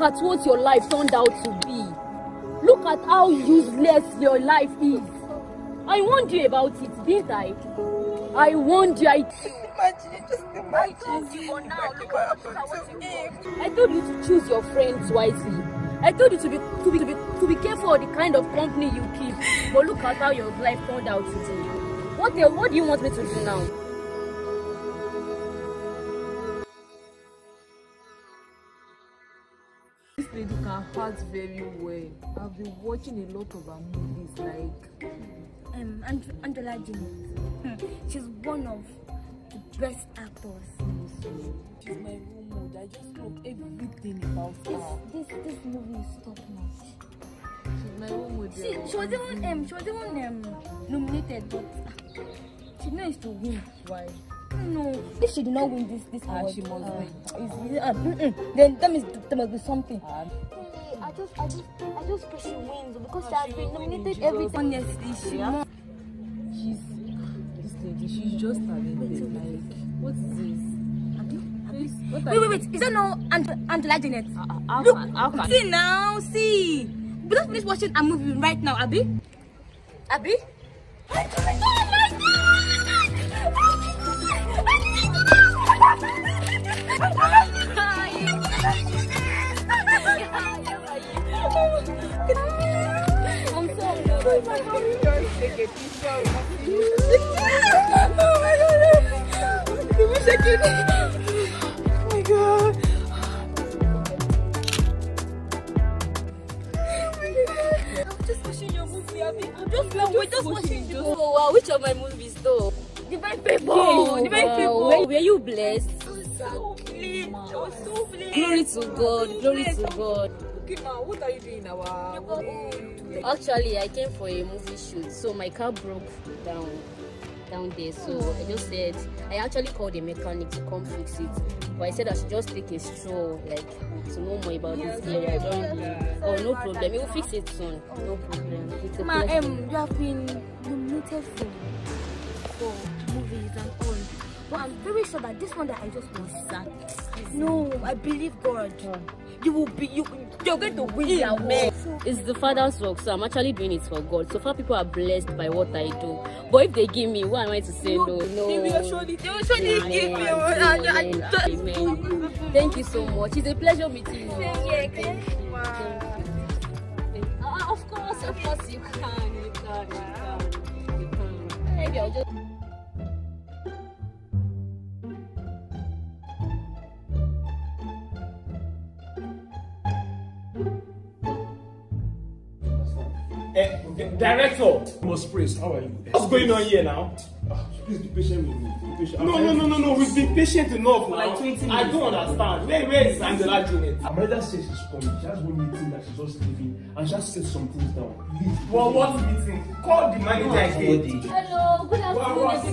look at what your life turned out to be. Look at how useless your life is. I warned you about it, didn't I? I warned you. I, Imagine, just imagine. told you, but now look at what you did. I told you to choose your friends wisely. I told you to be to be to be to be careful of the kind of company you keep. But look at how your life turned out today. What the, what do you want me to do now? Lady can very well. I've been watching a lot of her movies like um, And- Anjola Janet. Hmm. She's one of the best actors. she's my role model. I just love everything about This her. this this movie is top notch. She's my role model. She, she was even um she was even um nominated, but ah, she knows to win. Why? No, if she did not win this this Ah, award, she must uh, win. is- uh, mm-mm, then that means there must be something. Ah, I just, I just, I just pray she wins because she Ah, has been will win in nominated every time. Honestly, she Yeah? she's this lady. She's just talented. Like what is this? What Wait, wait, wait. Is that no Ang- Anjola Janet? you- How Look, how see now, see. We just finished watching a movie right now, Abby. Abby? Glory to God, glory to God. Okay, ma, what are you doing now? Actually, I came for a movie shoot, so my car broke down down there. So I just said I actually called a mechanic to come fix it. But I said I should just take a stroll, like to know more about this area. Don't be- Oh, no problem. Will fix it soon. No problem. It's a Ma, pleasure. um, you have been nominated for, for. But I'm very sure that this one that I just watched, no, I believe God. You will be, you, you're going to win. It's the father's work, so I'm actually doing it for God. So far, people are blessed by what I do. But if they give me, who am I to say no? No. They will surely, they will surely give you. Amen. Amen. Amen. Thank you so much. It's a pleasure meeting you. Yeah, Thank okay. you. Uh, of course, of course you can. You can. You can. You can. Maybe I'll just. Eh, director. Most praised. How are you? What's going on here now? Ah, Please be patient with me. Be patient. No, no, no, no, no. We've been patient enough now. like 20 I don't understand. Where, where is Anjola Janet? Amanda says she's coming. She has one meeting that she's just leaving, and she has to set some things down. Please. Well, what meeting? Call the manager again.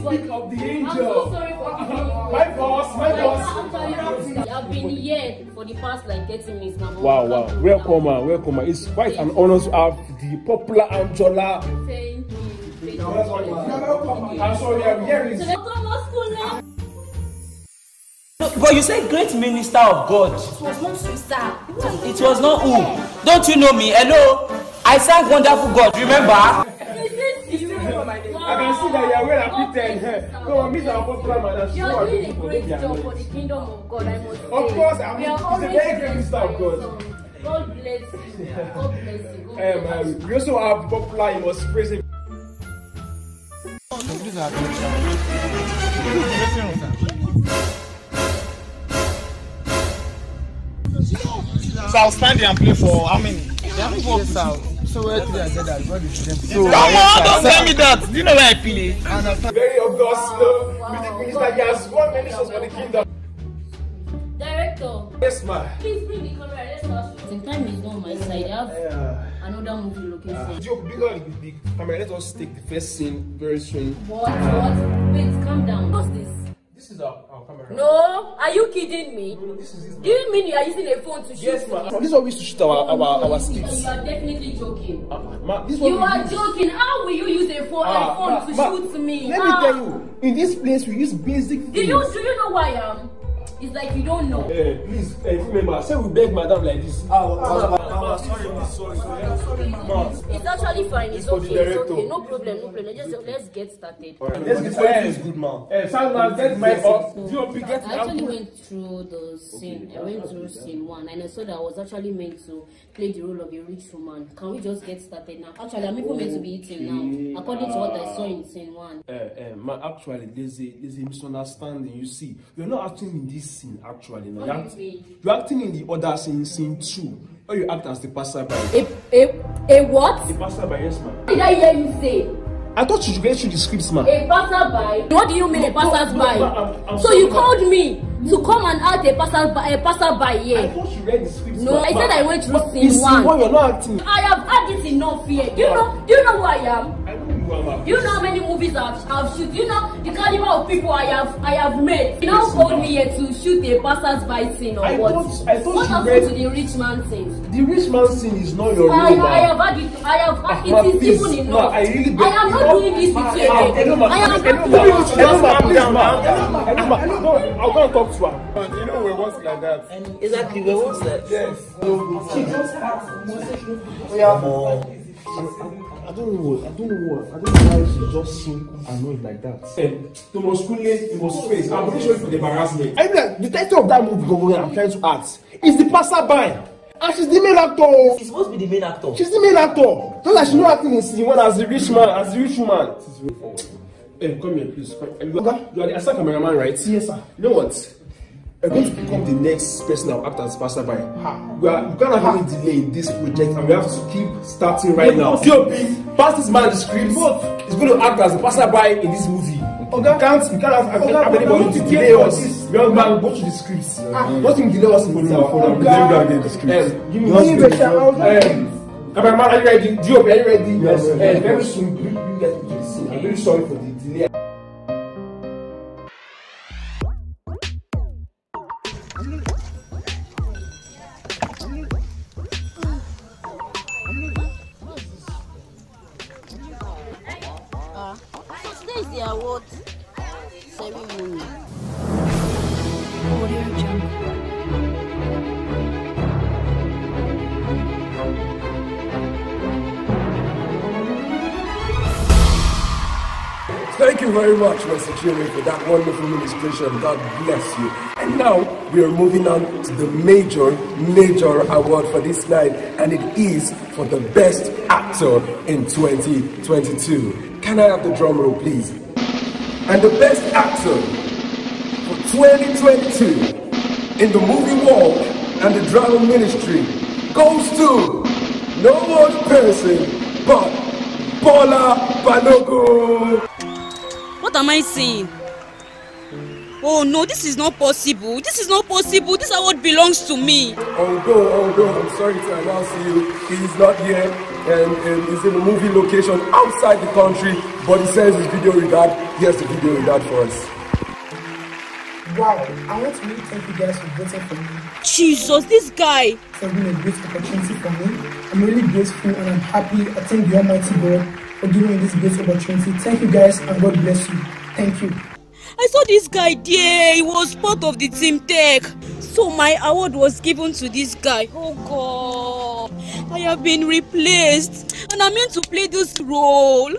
Speak of the I'm angel. so sorry for you. My boss, my boss. I've been here for the past like 30 minutes now. Wow, wow. Welcome, man. Welcome, man. It's quite an honor to have the popular Angela. Thank you. Thank you. I'm sorry, I'm hearing. But you said great minister of God. It was not Susa. It was not who? Don't you know me? Hello? I sang wonderful God, remember? I can see that you are well acquainted. Go on, meet our popular man. You are doing a great job for the kingdom of God, I must say. Of course, I mean, are it's a very great minister of God. God bless you. God bless you. God Um, bless you. uh, we also have popular. You must praise him. So I'll stand there and play for how many? So where did I get that? What is them? Come on, don't tell me that. Do you know where I play? Very august, you know, music minister. He has won many songs for the kingdom. Director, Yes, ma. please bring the camera. Let's start shooting. Time is not on my side. I have Yeah. another movie location. Ah. Joe, bigger with the camera. Let us take the first scene very soon. What? What? Wait, calm down. What's this? This is our, our camera. No, are you kidding me? No, no, this is. Do you mean you are using a phone to shoot? Yes, ma. This is how we used to shoot our, our, no, our you- skits. You are definitely joking. Uh, ma, this You are use. joking. How will you use a phone, Ah, a phone ma, to ma, shoot me? Let me Ah. tell you, in this place we use basic Do you do you know who I am? It's like you don't know. Eh, please, eh, remember, say we beg madam like this. Ah, Mama, mama, sorry, please, sorry, sorry. Mama, It's actually fine. It's, It's okay. It's okay. No problem. No problem. Let's let's get started. let's get started. It's good, man. Eh, Salman, get my up. DOP, get I actually went through the scene. I went through scene one, and I saw that I was actually meant to play the role of a rich woman. Can we just get started now? Actually, I'm even meant to be eating now, according to what I saw in scene one. Eh, eh, man, actually, there's a there's a misunderstanding. You see, you're not acting in this scene. Actually, no, What you're, act- you're acting in the other scene, scene two, or you act as the passerby. A a a what? The passerby, yes, ma'am. Did I hear you say? I thought you should get through the scripts, ma'am. A passerby? What do you mean a passerby? no, I'm- I'm so you called me to come and act a passerby, a passerby I thought you read the scripts. No. I said I went through But scene in scene one. one, you're not acting. I have had this enough here. Do you know? Do you know who I am? I know you are. Do you know movies I've, I've shoot? You know the caliber of people I have I have met? You now called me here to shoot a passers-by scene or I what? thought- I thought what happened to the rich man scene? The rich man scene is not your I, role, I have man. had it. I have had Ma, it. Is even ma, enough. I really I am not doing this with you again. I am not doing this with you again. no, I'll go and talk to her. You know, we once like that. Exactly, we what's that? Yes. She just I don't know what, I don't know what, I don't know why she just so annoyed like that. Eh, Thomas Kunle, you must face. I'm pretty sure it's the embarrassment. I mean, like, the title of that movie, Gogo, I'm trying to act, is The Passerby. And she's the main actor. He's supposed to be the main actor. She's the main actor. Just like she's not acting in scene one as the rich man, as the rich woman. Hey, come here, please. Come. You are the assistant cameraman, right? Yes, sir. You know what? You're going to become the next person that will act as passerby. We are, you can't have any delay in this project, and we have to keep starting right now. DOP, pass this man the script. He's going to act as a passerby in this movie. Okay. Can't, you can't have, have, have anybody to delay us. Young man, go to the scripts. Don't think delay us in the follow. Give me the scripts. Um, give me the script. Um, Cameraman, are you ready? DOP, are you ready? Yes. Uh, very soon, you, get to the. I'm very sorry for the delay. You very much, Mr. Chiri, for that wonderful ministration. God bless you. And now we are moving on to the major, major award for this night, and it is for the best actor in 2022. Can I have the drum roll, please? And the best actor for 2022 in the movie world and the drama ministry goes to no one person but Paula Balogun. What am I saying? Oh no, this is not possible. This is not possible. This award belongs to me. Although, although, I'm sorry to announce to you, he's not here and, and he's in a movie location outside the country, but he sends his video regard. He has the video regard for us. Wow, I want to really thank you guys for voting for me. Jesus, this guy. It has been a great opportunity for me. I'm really grateful and I'm happy. I thank the Almighty God for giving me this great opportunity. Thank you guys and God bless you. Thank you. I saw this guy there. He was part of the team tech. So my award was given to this guy. Oh God. I have been replaced. And I'm meant to play this role.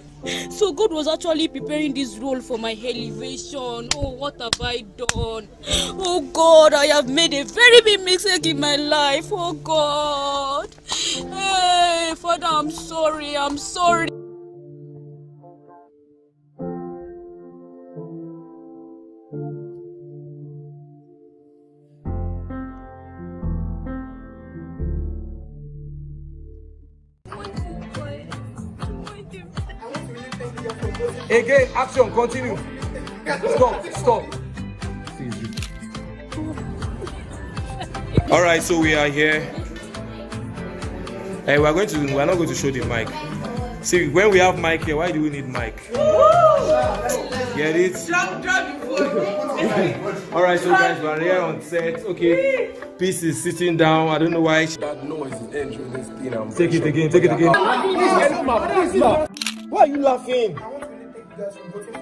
So God was actually preparing this role for my elevation. Oh, what have I done? Oh God, I have made a very big mistake in my life. Oh God. Hey, Father, I'm sorry. I'm sorry. Again, action, continue. Stop, stop. All right, so we are here. Hey, we are going to. We are not going to show the mic. See, when we have mic here, why do we need mic? Get it? All right, so guys, we are here on set. Okay, Peace is sitting down. I don't know why. That noise is entering this thing. I'm Take it again, take it again. Please, Enoma, please, ma. Why are you laughing? Guys for voting